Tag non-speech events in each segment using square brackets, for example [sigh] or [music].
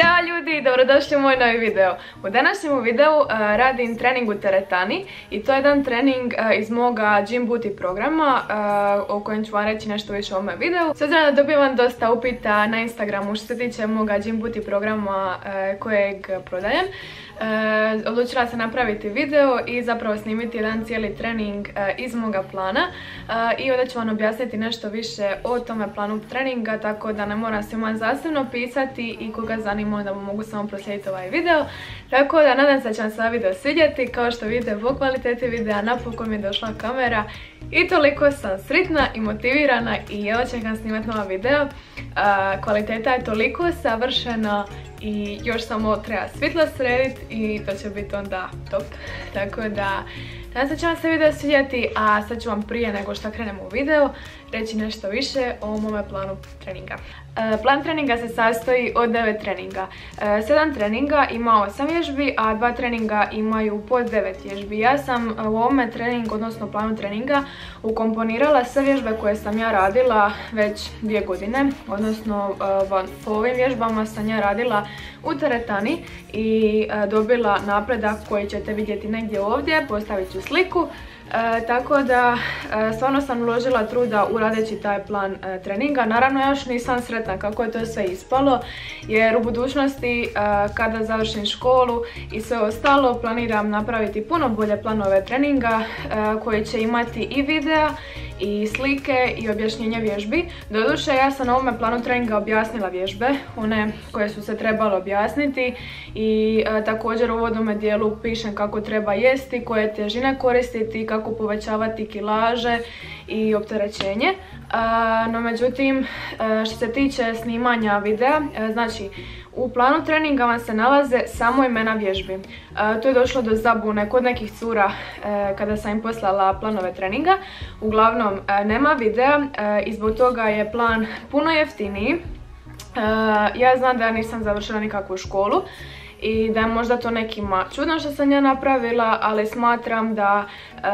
Ćao ljudi, dobrodošli u moj novi video. U današnjem videu uh, radim trening u teretani i to je jedan trening uh, iz moga Gym Booty programa uh, o kojem ću vam reći nešto više o ovome videu. S obzirom da dobivam dosta upita na Instagramu što se tiče moga Gym Booty programa kojeg prodajem, odlučila sam napraviti video i zapravo snimiti jedan cijeli trening iz moga plana i onda ću vam objasniti nešto više o tome planu treninga tako da ne moram svima zasebno pisati i koga zanima da vam mogu samo proslijediti ovaj video. Tako da nadam se da će vam se ovaj video svidjeti. Kao što vidite po kvaliteti videa napokon mi je došla kamera. I toliko sam sritna i motivirana i evo čekam snimati nova video. kvaliteta je toliko savršena i još samo treba svjetlo srediti i to će biti onda top. Tako da Nadam se će vam se video svidjeti, a sad ću vam prije nego što krenemo u video reći nešto više o mome planu treninga. E, plan treninga se sastoji od 9 treninga. 7 e, treninga ima 8 vježbi, a 2 treninga imaju po 9 vježbi. Ja sam u ovome treningu, odnosno planu treninga, ukomponirala sve vježbe koje sam ja radila već dvije godine, odnosno e, po ovim vježbama sam ja radila u teretani i dobila napredak koji ćete vidjeti negdje ovdje, postavit ću sliku. E, tako da e, stvarno sam uložila truda u radeći taj plan e, treninga. Naravno još nisam sretna kako je to sve ispalo jer u budućnosti kada završim školu i sve ostalo planiram napraviti puno bolje planove treninga koji će imati i videa i slike i objašnjenje vježbi. Doduše ja sam na ovome planu treninga objasnila vježbe, one koje su se trebale objasniti i također u uvodnome dijelu pišem kako treba jesti, koje težine koristiti, kako povećavati kilaže i opterećenje. no međutim, što se tiče snimanja videa, znači u planu treninga vam se nalaze samo imena vježbi. To je došlo do zabune kod nekih cura kada sam im poslala planove treninga. Uglavnom, nema videa i zbog toga je plan puno jeftiniji. Ja znam da nisam završila nikakvu školu i da je možda to nekima čudno što sam ja napravila, ali smatram da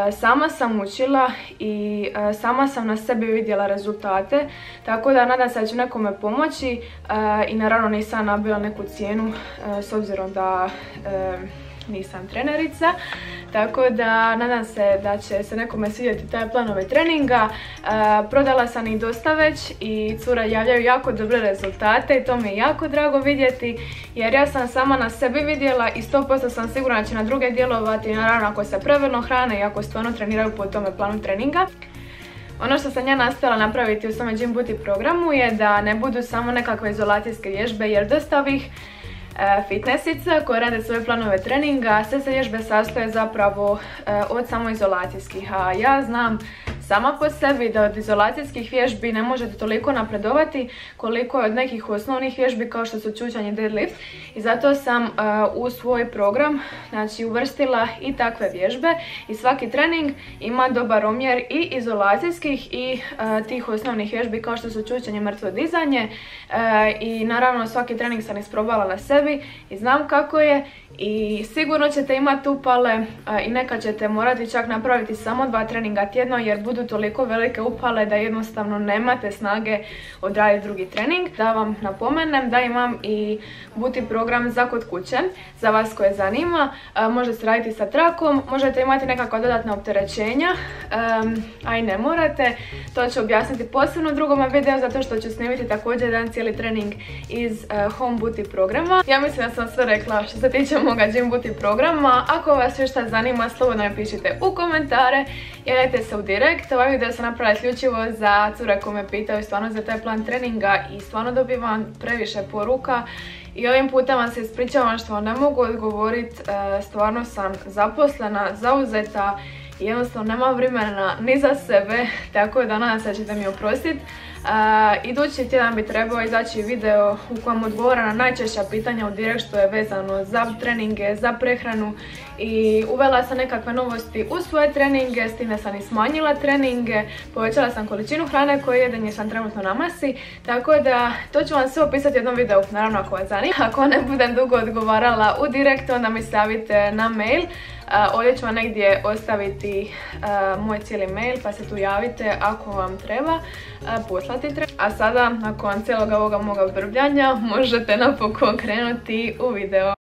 e, sama sam učila i e, sama sam na sebi vidjela rezultate, tako da nadam se da ću nekome pomoći e, i naravno nisam nabila neku cijenu s obzirom da nisam trenerica, tako da nadam se da će se nekome svidjeti taj planove treninga. E, prodala sam ih dosta već i cura javljaju jako dobre rezultate i to mi je jako drago vidjeti jer ja sam sama na sebi vidjela i 100% sam sigurna da će na druge djelovati naravno ako se pravilno hrane i ako stvarno treniraju po tome planu treninga. Ono što sam ja nastavila napraviti u svome Gym Booty programu je da ne budu samo nekakve izolacijske vježbe jer dosta ovih fitnessica koje rade svoje planove treninga. Sve se vježbe sastoje zapravo e, od samoizolacijskih, a ja znam sama po sebi da od izolacijskih vježbi ne možete toliko napredovati koliko je od nekih osnovnih vježbi kao što su čučanje deadlift. I zato sam uh, u svoj program znači uvrstila i takve vježbe. I svaki trening ima dobar omjer i izolacijskih i uh, tih osnovnih vježbi kao što su čučanje mrtvo dizanje. Uh, i naravno svaki trening sam isprobala na sebi i znam kako je. I sigurno ćete imati upale i neka ćete morati čak napraviti samo dva treninga tjedno jer budu toliko velike upale da jednostavno nemate snage odraditi drugi trening. Da vam napomenem da imam i buti program za kod kuće, za vas koje zanima. Možete se raditi sa trakom, možete imati nekakva dodatna opterećenja, a i ne morate. To ću objasniti posebno u drugom videu zato što ću snimiti također jedan cijeli trening iz Home Booty programa. Ja mislim da sam sve rekla što se tiče moga Gym Booty programa. Ako vas još šta zanima, slobodno mi pišite u komentare. Javljajte se u direkt. Ovaj video sam napravila isključivo za cure koje me pitaju stvarno za taj plan treninga i stvarno dobivam previše poruka. I ovim putem vam se ispričavam što ne mogu odgovoriti. E, stvarno sam zaposlena, zauzeta i jednostavno nemam vremena ni za sebe, [laughs] tako da nadam se da ćete mi oprostiti. Idući tjedan bi trebao izaći video u kojem odgovara na najčešća pitanja u direkt što je vezano za treninge, za prehranu i uvela sam nekakve novosti u svoje treninge, s time sam i smanjila treninge, povećala sam količinu hrane koju jedem jer sam trenutno na masi, tako da to ću vam sve opisati u jednom videu, naravno ako vas zanima. Ako ne budem dugo odgovarala u direkt, onda mi stavite na mail Ovdje ću vam negdje ostaviti moj cijeli mail pa se tu javite ako vam treba poslati treba. A sada, nakon cijelog ovoga moga brbljanja, možete napokon krenuti u video.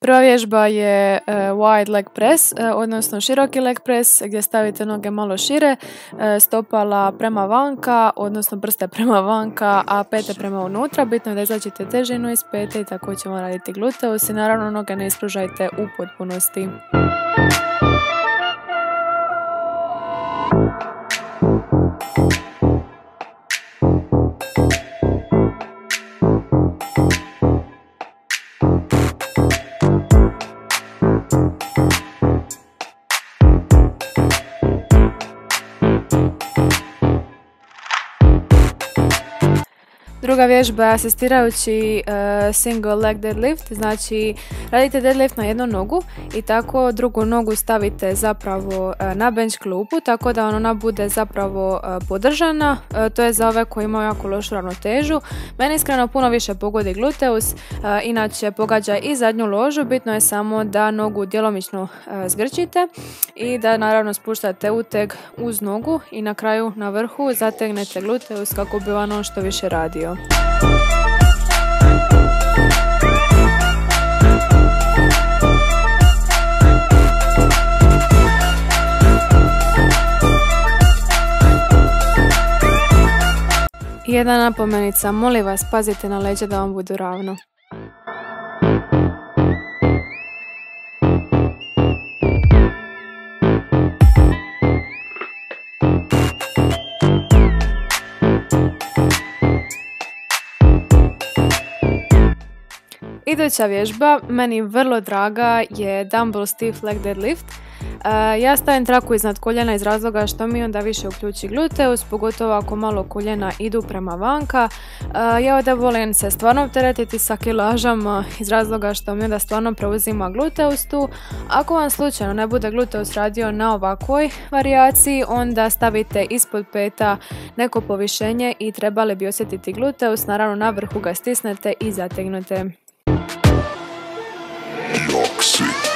Prva vježba je uh, wide leg press, uh, odnosno široki leg press gdje stavite noge malo šire, uh, stopala prema vanka, odnosno prste [laughs] prema vanka, a pete prema unutra. Bitno je da izlačite težinu iz pete i tako ćemo raditi gluteus i naravno noge ne ispružajte u potpunosti. Druga vježba je asistirajući uh, single leg deadlift, znači radite deadlift na jednu nogu i tako drugu nogu stavite zapravo uh, na bench klupu, tako da ona bude zapravo uh, podržana, to je za ove koji imaju jako lošu ravnotežu. Meni iskreno puno više pogodi gluteus, inače pogađa i zadnju ložu, bitno je samo da nogu djelomično zgrčite i da naravno spuštate uteg uz nogu i na kraju na vrhu zategnete gluteus kako bi ono što više radio. Jedna napomenica, molim vas pazite na leđa da vam budu ravno. Iduća vježba, meni vrlo draga, je Dumbbell Stiff Leg Deadlift. Uh, ja stavim traku iznad koljena iz razloga što mi onda više uključi gluteus, pogotovo ako malo koljena idu prema vanka. Uh, ja ovdje volim se stvarno teretiti sa kilažama iz razloga što mi onda stvarno preuzima gluteus tu. Ako vam slučajno ne bude gluteus radio na ovakvoj varijaciji, onda stavite ispod peta neko povišenje i trebali bi osjetiti gluteus. Naravno na vrhu ga stisnete i zategnute.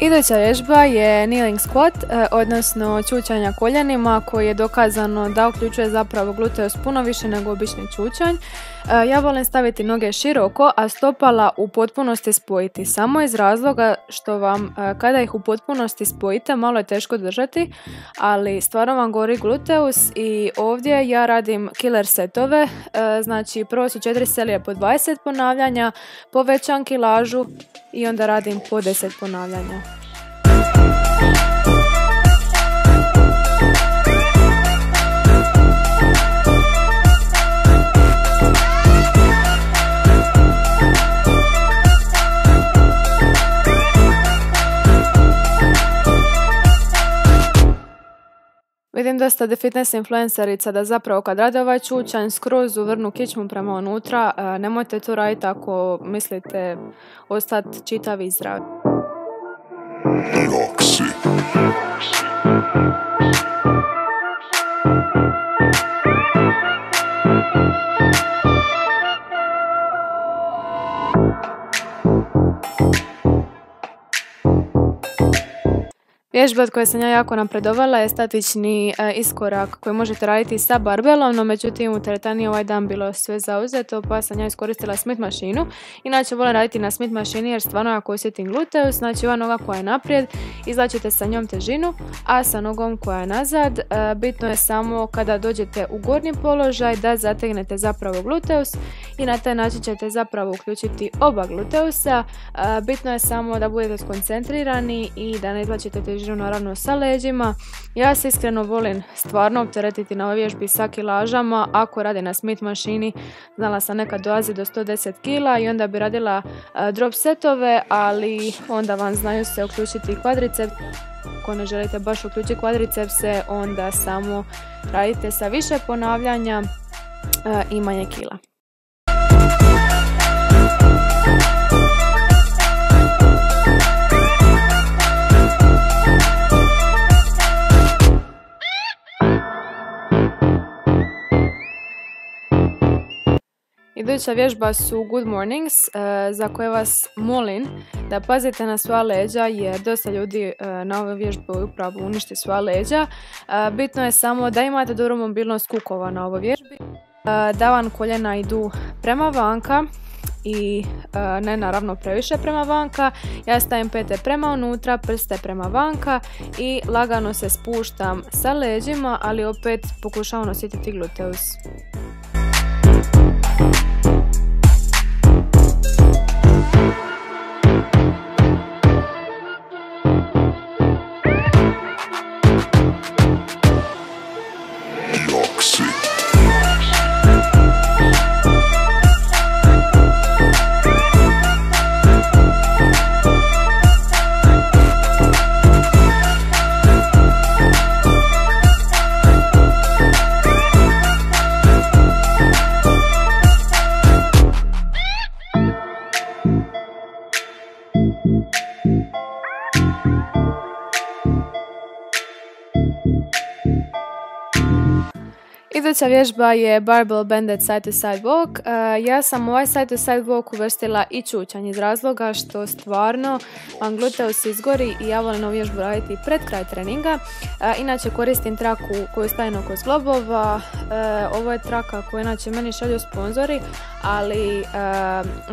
Iduća vježba je kneeling squat, e, odnosno čučanja koljenima koji je dokazano da uključuje zapravo gluteus puno više nego obični čučanj. E, ja volim staviti noge široko, a stopala u potpunosti spojiti. Samo iz razloga što vam e, kada ih u potpunosti spojite malo je teško držati, ali stvarno vam gori gluteus i ovdje ja radim killer setove, znači prvo su 4 selije po 20 ponavljanja, povećam kilažu i onda radim po 10 ponavljanja. Vidim dosta de fitness influencerica da zapravo kad rade ovaj čučanj skroz uvrnu kičmu prema unutra, e, nemojte to raditi ako mislite ostati čitavi i zdravi. Vježba od koje sam ja jako napredovala je statični e, iskorak koji možete raditi sa barbelom, no međutim u teretani ovaj dan bilo sve zauzeto pa sam ja iskoristila Smith mašinu. Inače volim raditi na Smith mašini jer stvarno ako osjetim gluteus, znači ova noga koja je naprijed, izlačite sa njom težinu, a sa nogom koja je nazad, e, bitno je samo kada dođete u gornji položaj da zategnete zapravo gluteus i na taj način ćete zapravo uključiti oba gluteusa. E, bitno je samo da budete skoncentrirani i da ne izlačite težinu naravno sa leđima. Ja se iskreno volim stvarno opteretiti na vježbi sa kilažama. Ako radi na Smith mašini, znala sam nekad dolazi do 110 kila i onda bi radila drop setove, ali onda vam znaju se uključiti kvadriceps. Ako ne želite baš uključiti kvadricepse, onda samo radite sa više ponavljanja i manje kila. Iduća vježba su Good Mornings e, za koje vas molim da pazite na sva leđa jer dosta ljudi e, na ove vježbe upravo uništi sva leđa. E, bitno je samo da imate dobru mobilnost kukova na ovoj vježbi. Da vam koljena idu prema vanka i ne naravno previše prema vanka. Ja stavim pete prema unutra, prste prema vanka i lagano se spuštam sa leđima, ali opet pokušavam osjetiti gluteus. Iduća vježba je Barbell Banded Side to Side Walk. E, ja sam ovaj Side to Side Walk uvrstila i čučanj iz razloga što stvarno vam gluteus izgori i ja volim ovu vježbu raditi pred kraj treninga. E, inače koristim traku koju stavim oko zglobova. E, ovo je traka koju inače meni šalju sponzori, ali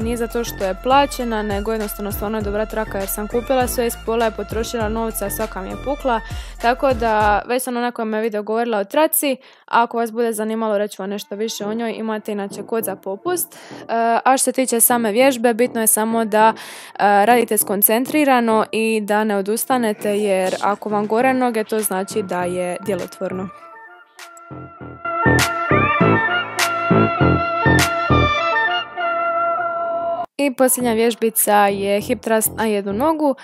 nije zato što je plaćena, nego jednostavno stvarno je dobra traka jer sam kupila sve iz pola i potrošila novca, svaka mi je pukla. Tako da već sam onako me video govorila o traci, ako vas bude zanimalo reći vam nešto više o njoj, imate inače kod za popust. E, a što se tiče same vježbe, bitno je samo da e, radite skoncentrirano i da ne odustanete jer ako vam gore noge to znači da je djelotvorno. I posljednja vježbica je hip thrust na jednu nogu.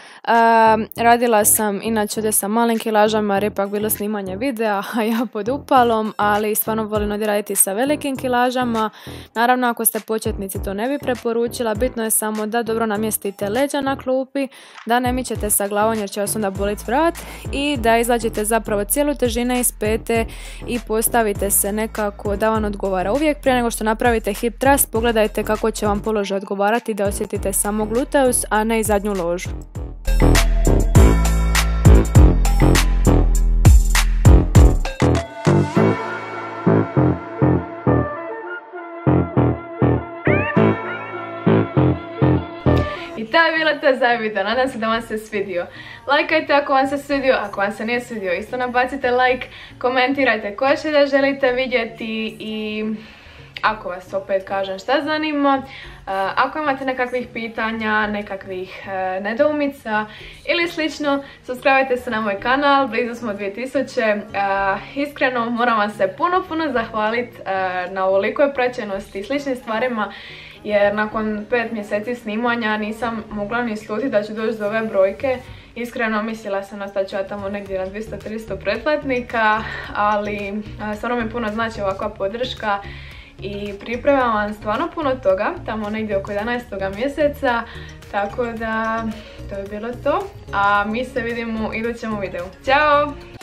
radila sam inače ovdje sa malim kilažama jer ipak bilo snimanje videa, a ja pod upalom, ali stvarno volim ovdje raditi sa velikim kilažama. Naravno ako ste početnici to ne bi preporučila, bitno je samo da dobro namjestite leđa na klupi, da ne mićete sa glavom jer će vas onda boliti vrat i da izlađite zapravo cijelu težine iz pete i postavite se nekako da vam odgovara. Uvijek prije nego što napravite hip thrust pogledajte kako će vam položaj odgovarati da osjetite samo gluteus, a ne i zadnju ložu. To je bilo to za video, nadam se da vam se svidio. Lajkajte ako vam se svidio, ako vam se nije svidio isto nabacite like, komentirajte koje da želite vidjeti i ako vas opet kažem šta zanima, uh, ako imate nekakvih pitanja, nekakvih uh, nedoumica ili slično, subscribe se na moj kanal, blizu smo 2000. Uh, iskreno moram vam se puno puno zahvaliti na ovolikoj praćenosti i sličnim stvarima jer nakon 5 mjeseci snimanja nisam mogla ni slutiti da ću doći do ove brojke. Iskreno mislila sam da ću ja tamo negdje na 200-300 pretplatnika, ali stvarno mi puno znači ovakva podrška i pripremam vam stvarno puno toga, tamo negdje oko 11. mjeseca, tako da to je bilo to, a mi se vidimo u idućem videu. Ćao!